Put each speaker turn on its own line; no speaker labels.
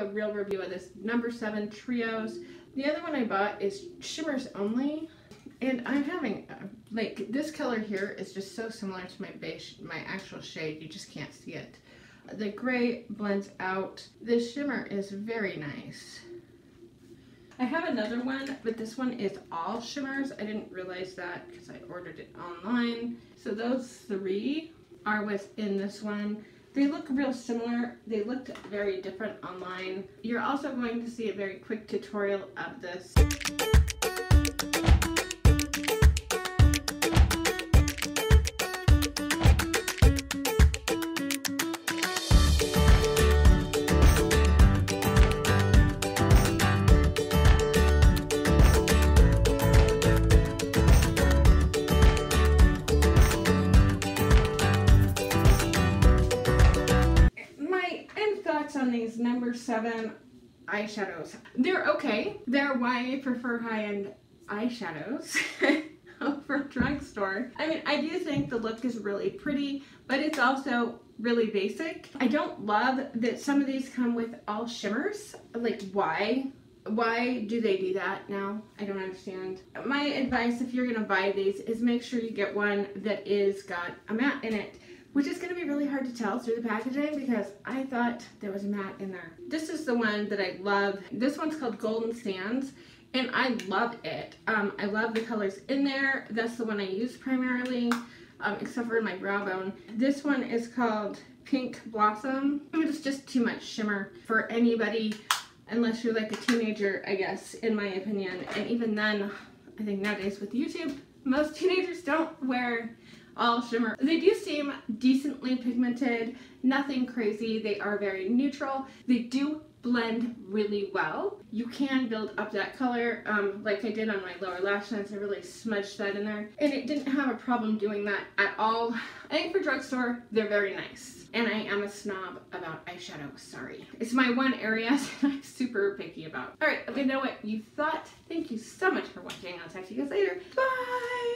a real review of this. Number seven trios. The other one I bought is shimmers only. And I'm having, uh, like, this color here is just so similar to my base, my actual shade, you just can't see it. The gray blends out. This shimmer is very nice. I have another one, but this one is all shimmers. I didn't realize that because I ordered it online. So those three are within this one. They look real similar. They looked very different online. You're also going to see a very quick tutorial of this. On these number seven eyeshadows. They're okay. They're why I prefer high-end eyeshadows oh, over drugstore. I mean, I do think the look is really pretty, but it's also really basic. I don't love that some of these come with all shimmers. Like, why? Why do they do that now? I don't understand. My advice if you're gonna buy these is make sure you get one that is got a matte in it which is going to be really hard to tell through the packaging because I thought there was a matte in there. This is the one that I love. This one's called Golden Sands and I love it. Um, I love the colors in there. That's the one I use primarily, um, except for my brow bone. This one is called Pink Blossom. It's just too much shimmer for anybody unless you're like a teenager, I guess, in my opinion. And even then, I think nowadays with YouTube, most teenagers don't wear all shimmer. They do seem decently pigmented, nothing crazy. They are very neutral. They do blend really well. You can build up that color um, like I did on my lower lash lines. I really smudged that in there and it didn't have a problem doing that at all. I think for drugstore, they're very nice. And I am a snob about eyeshadow, sorry. It's my one area that I'm super picky about. All right, let me know what you thought. Thank you so much for watching. I'll talk to you guys later. Bye!